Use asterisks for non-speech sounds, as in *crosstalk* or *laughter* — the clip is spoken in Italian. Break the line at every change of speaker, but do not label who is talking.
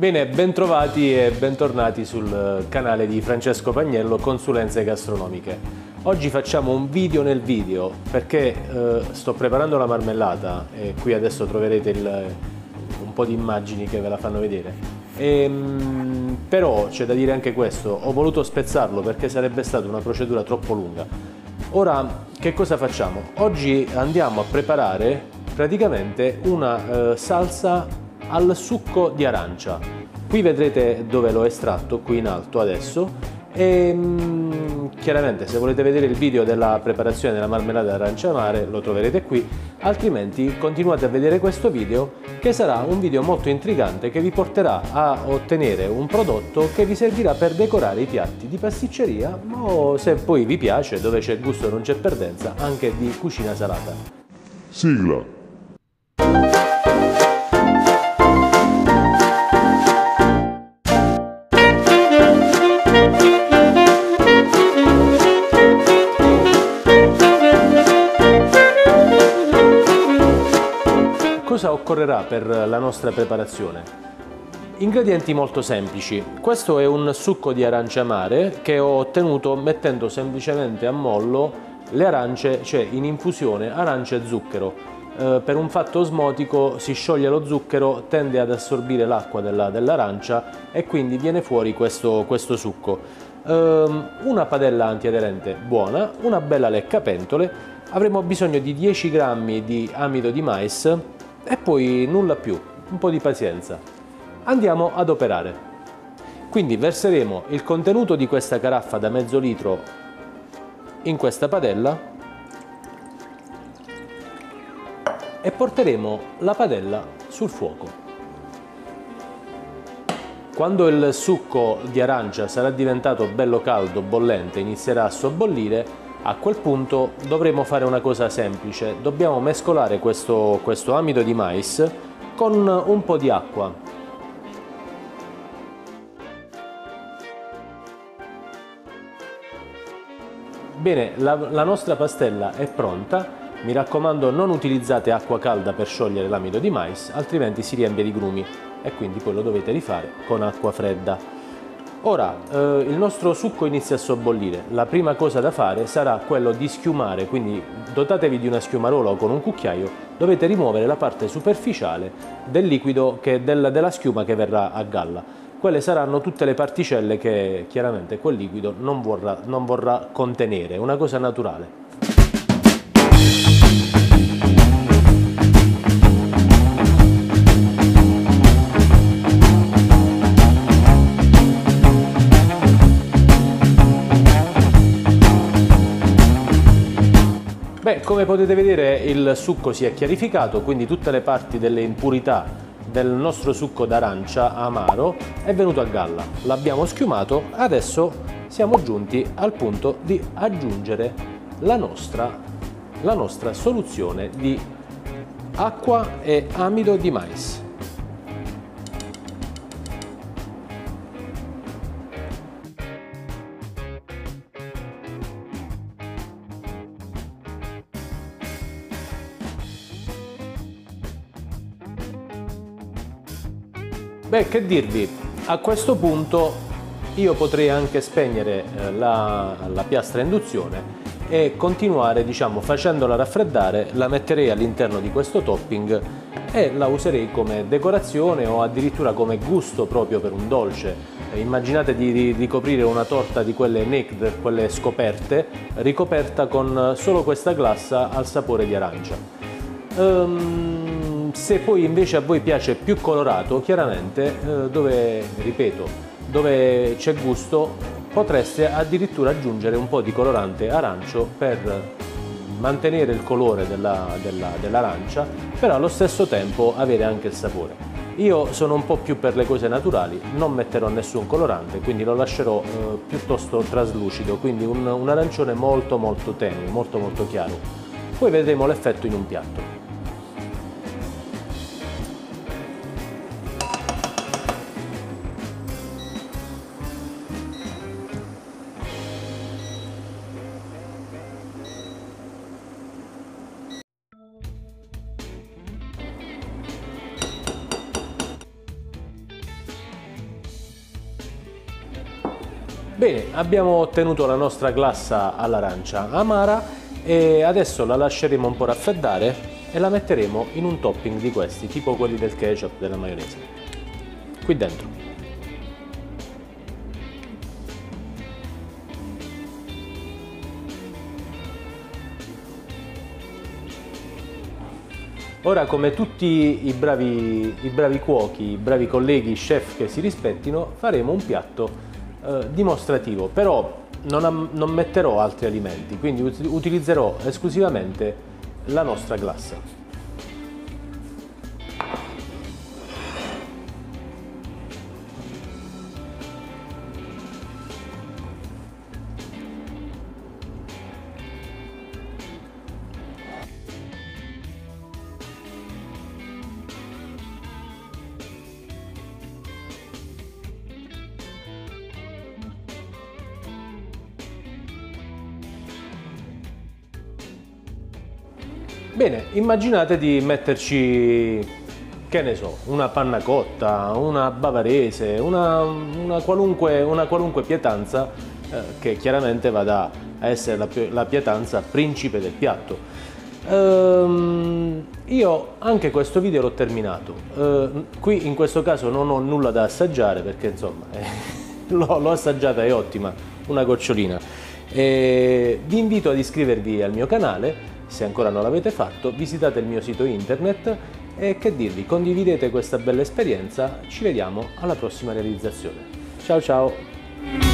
Bene, bentrovati e bentornati sul canale di Francesco Pagnello, Consulenze Gastronomiche. Oggi facciamo un video nel video perché eh, sto preparando la marmellata e qui adesso troverete il, un po' di immagini che ve la fanno vedere. E, ehm, però c'è da dire anche questo, ho voluto spezzarlo perché sarebbe stata una procedura troppo lunga. Ora, che cosa facciamo? Oggi andiamo a preparare praticamente una eh, salsa al succo di arancia. Qui vedrete dove l'ho estratto, qui in alto adesso, e mm, chiaramente se volete vedere il video della preparazione della marmellata d'arancia amare lo troverete qui, altrimenti continuate a vedere questo video che sarà un video molto intrigante che vi porterà a ottenere un prodotto che vi servirà per decorare i piatti di pasticceria o se poi vi piace, dove c'è gusto e non c'è perdenza, anche di cucina salata.
Sigla
cosa occorrerà per la nostra preparazione? Ingredienti molto semplici. Questo è un succo di arancia amare che ho ottenuto mettendo semplicemente a mollo le arance, cioè in infusione arance e zucchero. Eh, per un fatto osmotico si scioglie lo zucchero, tende ad assorbire l'acqua dell'arancia e quindi viene fuori questo, questo succo. Eh, una padella antiaderente buona, una bella lecca pentole, avremo bisogno di 10 g di amido di mais, e poi nulla più, un po' di pazienza. Andiamo ad operare. Quindi verseremo il contenuto di questa caraffa da mezzo litro in questa padella e porteremo la padella sul fuoco. Quando il succo di arancia sarà diventato bello caldo, bollente, inizierà a sobbollire, a quel punto dovremo fare una cosa semplice, dobbiamo mescolare questo, questo amido di mais con un po' di acqua. Bene, la, la nostra pastella è pronta, mi raccomando non utilizzate acqua calda per sciogliere l'amido di mais, altrimenti si riempie di grumi e quindi poi lo dovete rifare con acqua fredda. Ora, eh, il nostro succo inizia a sobbollire. La prima cosa da fare sarà quello di schiumare, quindi dotatevi di una schiumarola o con un cucchiaio, dovete rimuovere la parte superficiale del liquido, che, del, della schiuma che verrà a galla. Quelle saranno tutte le particelle che chiaramente quel liquido non vorrà, non vorrà contenere, una cosa naturale. Beh, come potete vedere il succo si è chiarificato, quindi tutte le parti delle impurità del nostro succo d'arancia amaro è venuto a galla. L'abbiamo schiumato, adesso siamo giunti al punto di aggiungere la nostra, la nostra soluzione di acqua e amido di mais. Beh, che dirvi, a questo punto io potrei anche spegnere eh, la, la piastra induzione e continuare, diciamo, facendola raffreddare, la metterei all'interno di questo topping e la userei come decorazione o addirittura come gusto proprio per un dolce. Immaginate di ricoprire una torta di quelle naked, quelle scoperte, ricoperta con solo questa glassa al sapore di arancia. Um, se poi invece a voi piace più colorato, chiaramente eh, dove, ripeto, dove c'è gusto potreste addirittura aggiungere un po' di colorante arancio per mantenere il colore dell'arancia, della, dell però allo stesso tempo avere anche il sapore. Io sono un po' più per le cose naturali, non metterò nessun colorante, quindi lo lascerò eh, piuttosto traslucido, quindi un, un arancione molto molto tenue, molto molto chiaro. Poi vedremo l'effetto in un piatto. Bene, abbiamo ottenuto la nostra glassa all'arancia amara e adesso la lasceremo un po' raffreddare e la metteremo in un topping di questi, tipo quelli del ketchup, della maionese. Qui dentro. Ora, come tutti i bravi, i bravi cuochi, i bravi colleghi, chef che si rispettino, faremo un piatto eh, dimostrativo, però non, non metterò altri alimenti, quindi utilizzerò esclusivamente la nostra glassa. Bene, immaginate di metterci, che ne so, una panna cotta, una bavarese, una, una, qualunque, una qualunque, pietanza eh, che chiaramente vada a essere la, la pietanza principe del piatto. Ehm, io anche questo video l'ho terminato, ehm, qui in questo caso non ho nulla da assaggiare perché insomma eh, *laughs* l'ho assaggiata, è ottima, una gocciolina. E vi invito ad iscrivervi al mio canale se ancora non l'avete fatto, visitate il mio sito internet e che dirvi, condividete questa bella esperienza, ci vediamo alla prossima realizzazione. Ciao ciao!